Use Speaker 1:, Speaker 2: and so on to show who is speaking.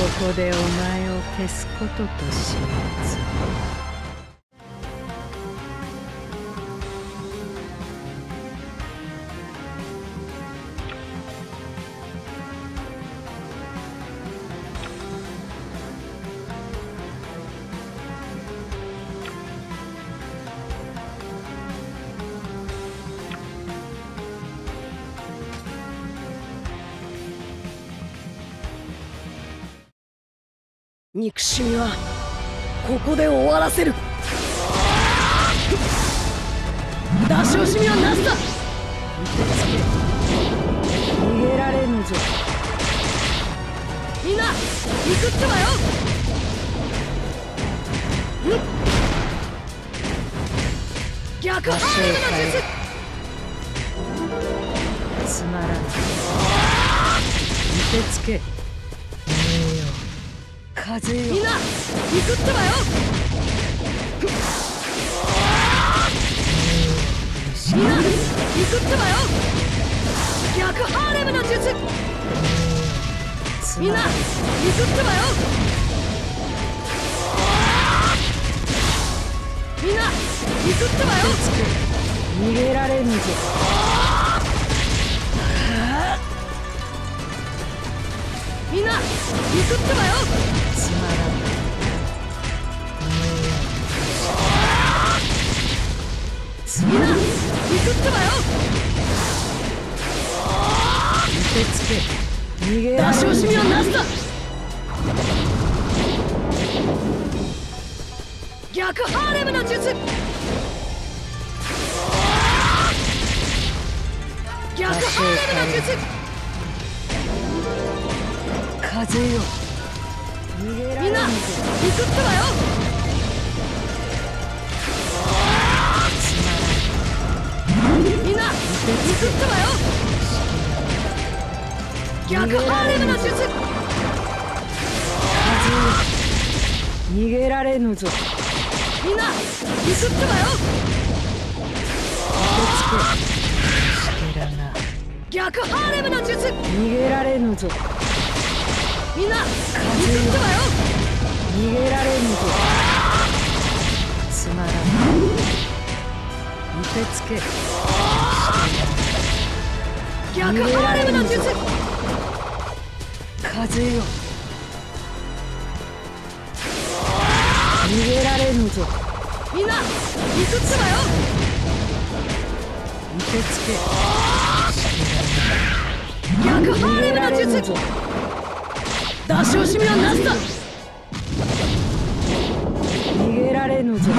Speaker 1: ここでお前を消すこととしよう
Speaker 2: 憎しみはここで終わらせる。出し惜しみはなしだ。
Speaker 1: 逃げられぬぞ。
Speaker 2: みんな行くってばよ。逆ハーレムの術。
Speaker 1: つまらん。見てつけ。風よ。
Speaker 2: みんな行くってばよ。みんな行くってばよ。逆ハーレムの術。みんな行くってばよ。みんな行くってばよ。
Speaker 1: 逃げられぬぞ。
Speaker 2: みんな行くってばよ
Speaker 1: つまらん
Speaker 2: みんな行くってばよ
Speaker 1: 見てつけ逃げ
Speaker 2: 出し惜しみはなしだ逆ハーレムの術逆ハーレムの術
Speaker 1: 風よ
Speaker 2: みんな行くってばよ。みんな行くってばよ。逆ハーレムの術。
Speaker 1: 逃げられぬぞ。
Speaker 2: みんな行くってばよ。逆ハーレムの術。
Speaker 1: 逃げられぬぞ。
Speaker 2: みんな行くってばよ
Speaker 1: 逃げられぬぞつまらない見てつけ
Speaker 2: 逆ハーレムの術。
Speaker 1: 風よ。逃げられぬぞ
Speaker 2: みんな行くってばよ
Speaker 1: 見てつけ
Speaker 2: 逆ハーレムの術。出し惜しみはなしだ
Speaker 1: られぬぞ